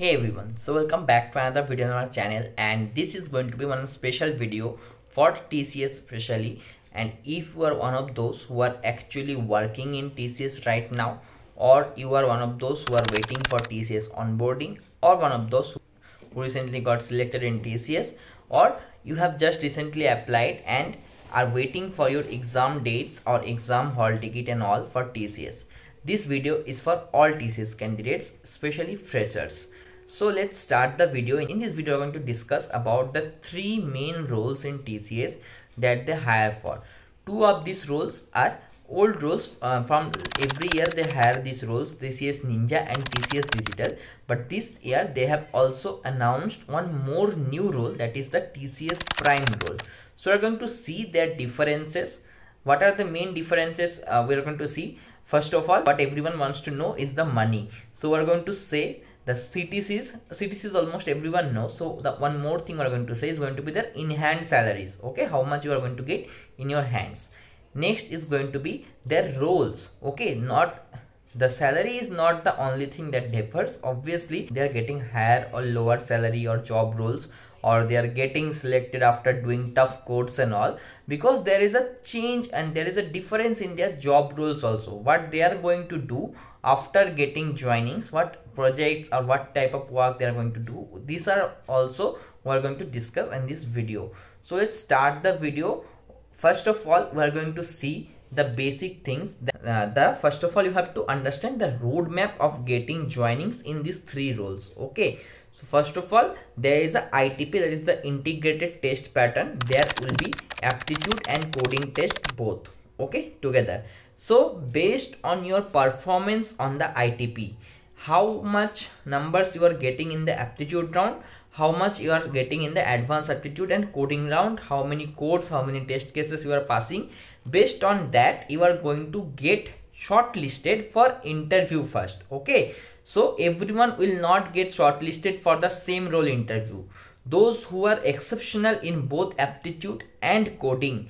hey everyone so welcome back to another video on our channel and this is going to be one special video for tcs especially and if you are one of those who are actually working in tcs right now or you are one of those who are waiting for tcs onboarding or one of those who recently got selected in tcs or you have just recently applied and are waiting for your exam dates or exam hall ticket and all for tcs this video is for all tcs candidates especially freshers so let's start the video. In this video i'm going to discuss about the three main roles in tcs that they hire for. Two of these roles are old roles. Uh, from every year they hire these roles tcs ninja and tcs digital. But this year they have also announced one more new role that is the tcs prime role. So we're going to see their differences. What are the main differences? Uh, we're going to see. First of all what everyone wants to know is the money. So we're going to say the CTCs CTCs almost everyone knows. So the one more thing we're going to say is going to be their in hand salaries. Okay how much you are going to get in your hands. Next is going to be their roles. Okay not the salary is not the only thing that differs. Obviously they are getting higher or lower salary or job roles or they are getting selected after doing tough codes and all because there is a change and there is a difference in their job roles also. What they are going to do after getting joinings what projects or what type of work they are going to do these are also we are going to discuss in this video. So let's start the video. First of all we are going to see the basic things uh, the first of all you have to understand the roadmap of getting joinings in these three roles okay so first of all, there is a ITP that is the integrated test pattern. There will be aptitude and coding test both okay together. So based on your performance on the ITP, how much numbers you are getting in the aptitude round, how much you are getting in the advanced aptitude and coding round, how many codes, how many test cases you are passing. Based on that, you are going to get shortlisted for interview first. Okay so everyone will not get shortlisted for the same role interview. Those who are exceptional in both aptitude and coding,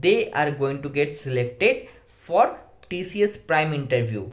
they are going to get selected for TCS prime interview.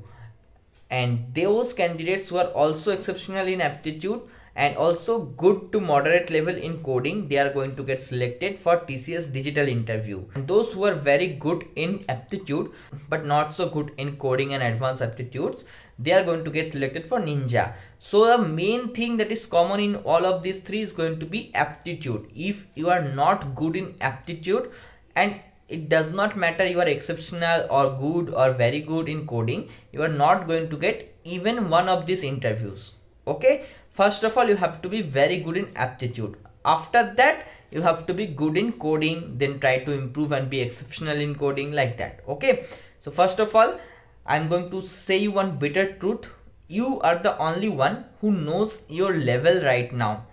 And those candidates who are also exceptional in aptitude and also good to moderate level in coding they are going to get selected for TCS digital interview. And those who are very good in aptitude but not so good in coding and advanced aptitudes they are going to get selected for ninja. So the main thing that is common in all of these three is going to be aptitude. If you are not good in aptitude and it does not matter you are exceptional or good or very good in coding you are not going to get even one of these interviews okay first of all you have to be very good in aptitude after that you have to be good in coding then try to improve and be exceptional in coding like that okay so first of all I'm going to say you one bitter truth. You are the only one who knows your level right now.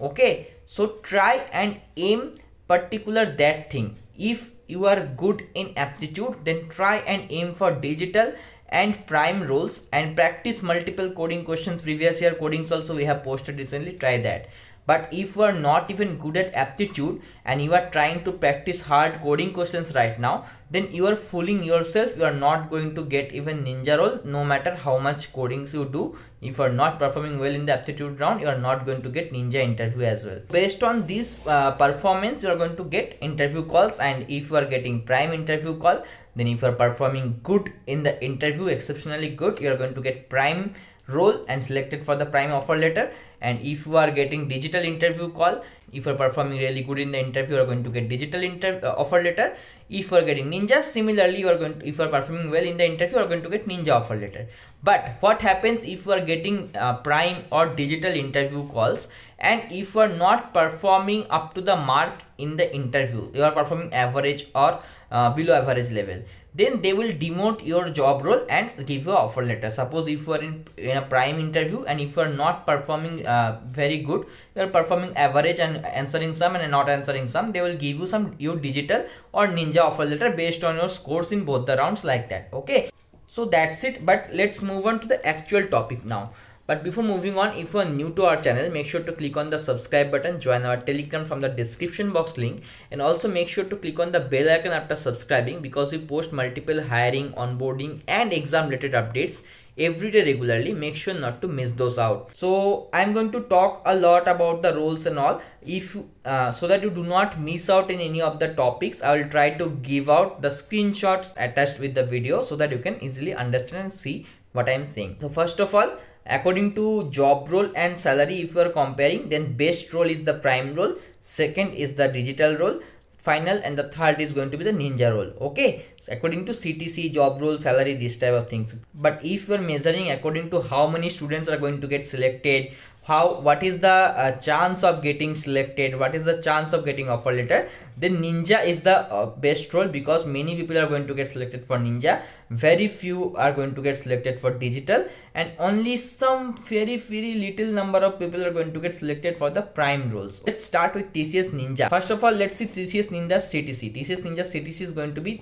Okay. So try and aim particular that thing. If you are good in aptitude, then try and aim for digital and prime roles and practice multiple coding questions. Previous year codings also we have posted recently. Try that but if you are not even good at aptitude and you are trying to practice hard coding questions right now then you are fooling yourself you are not going to get even ninja role no matter how much codings you do if you are not performing well in the aptitude round you are not going to get ninja interview as well. Based on this uh, performance you are going to get interview calls and if you are getting prime interview call then if you are performing good in the interview exceptionally good you are going to get prime role and selected for the prime offer letter and if you are getting digital interview call if you are performing really good in the interview you are going to get digital interview uh, offer letter. If you are getting ninja similarly you are going to if you are performing well in the interview you are going to get ninja offer letter. But what happens if you are getting uh, prime or digital interview calls? And if you are not performing up to the mark in the interview you are performing average or uh, below average level then they will demote your job role and give you offer letter. Suppose if you are in, in a prime interview and if you are not performing uh, very good you are performing average and answering some and not answering some they will give you some your digital or ninja offer letter based on your scores in both the rounds like that. Okay? So that's it. But let's move on to the actual topic now but before moving on, if you are new to our channel, make sure to click on the subscribe button, join our telegram from the description box link and also make sure to click on the bell icon after subscribing because we post multiple hiring, onboarding and exam related updates every day regularly. Make sure not to miss those out. So i'm going to talk a lot about the roles and all. If uh, so that you do not miss out in any of the topics i will try to give out the screenshots attached with the video so that you can easily understand and see what i'm saying. So first of all according to job role and salary if you are comparing then best role is the prime role second is the digital role final and the third is going to be the ninja role. Okay according to ctc job role salary this type of things. But if you're measuring according to how many students are going to get selected how what is the uh, chance of getting selected what is the chance of getting offer letter then ninja is the uh, best role because many people are going to get selected for ninja. Very few are going to get selected for digital and only some very very little number of people are going to get selected for the prime roles. Let's start with tcs ninja. First of all let's see tcs ninja ctc tcs ninja ctc is going to be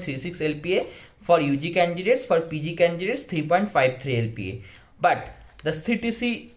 3.36 lpa for ug candidates for pg candidates 3.53 lpa but the ctc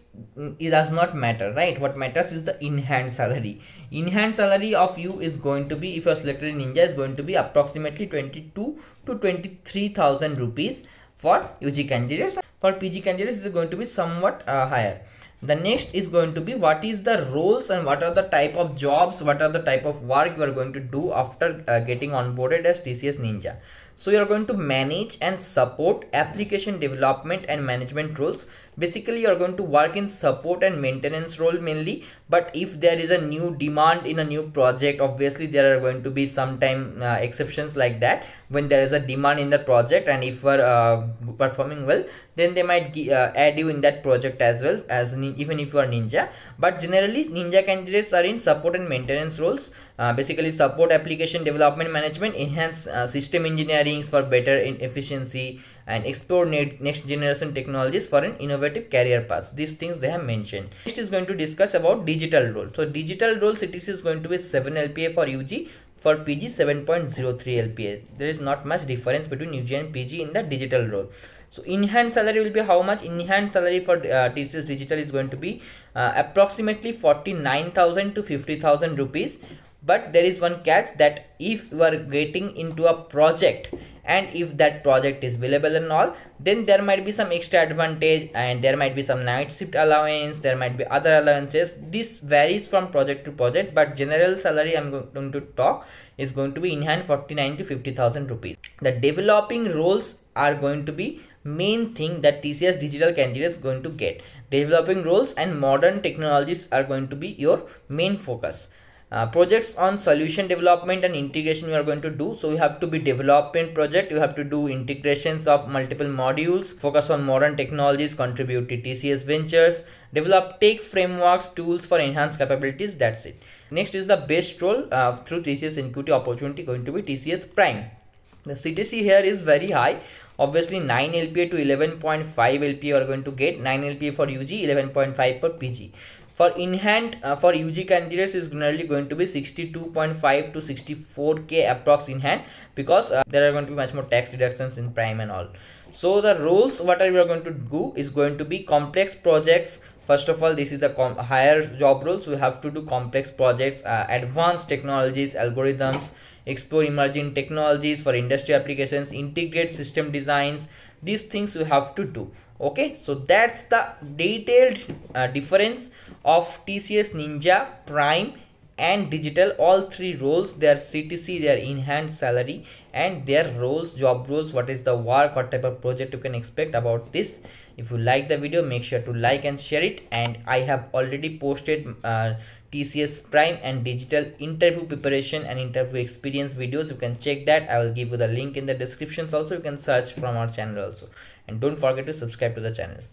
it does not matter right? What matters is the in hand salary. In hand salary of you is going to be if you're selected in india is going to be approximately 22 to 23000 rupees for ug candidates. For pg candidates is going to be somewhat uh, higher the next is going to be what is the roles and what are the type of jobs what are the type of work you are going to do after uh, getting onboarded as tcs ninja so you are going to manage and support application development and management roles. Basically you are going to work in support and maintenance role mainly. But if there is a new demand in a new project obviously there are going to be sometime uh, exceptions like that. When there is a demand in the project and if are uh, performing well then they might uh, add you in that project as well as even if you are ninja. But generally ninja candidates are in support and maintenance roles uh, basically support application development management enhance uh, system engineering for better efficiency and explore next generation technologies for an innovative career paths. These things they have mentioned. Next is going to discuss about digital role. So digital role ctc is going to be 7 lpa for ug for pg 7.03 lpa there is not much difference between ug and pg in the digital role. So in hand salary will be how much? In hand salary for uh, tcs digital is going to be uh, approximately 49000 to 50000 rupees but there is one catch that if you are getting into a project and if that project is available and all then there might be some extra advantage and there might be some night shift allowance there might be other allowances. This varies from project to project but general salary i'm going to talk is going to be in hand 49 to 50000 rupees. The developing roles are going to be main thing that tcs digital candidates going to get. Developing roles and modern technologies are going to be your main focus uh, projects on solution development and integration you are going to do. So you have to be development project. You have to do integrations of multiple modules focus on modern technologies contribute to tcs ventures develop tech frameworks tools for enhanced capabilities. That's it. Next is the best role uh, through tcs NQT opportunity going to be tcs prime. The ctc here is very high. Obviously 9 lpa to 11.5 lpa are going to get. 9 lpa for ug 11.5 for pg for in hand uh, for UG candidates is generally going to be 62.5 to 64k approx in hand because uh, there are going to be much more tax deductions in prime and all. So the roles what are we are going to do is going to be complex projects. First of all this is the higher job roles we have to do complex projects uh, advanced technologies algorithms explore emerging technologies for industry applications integrate system designs. These things you have to do okay so that's the detailed uh, difference of tcs ninja prime and digital. All three roles their ctc their in-hand salary and their roles job roles what is the work what type of project you can expect about this. If you like the video make sure to like and share it. And i have already posted uh, TCS Prime and digital interview preparation and interview experience videos. You can check that. I will give you the link in the descriptions also. You can search from our channel also. And don't forget to subscribe to the channel.